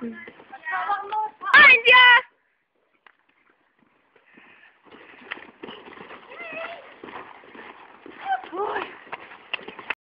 Ah, Ay, ah! siya!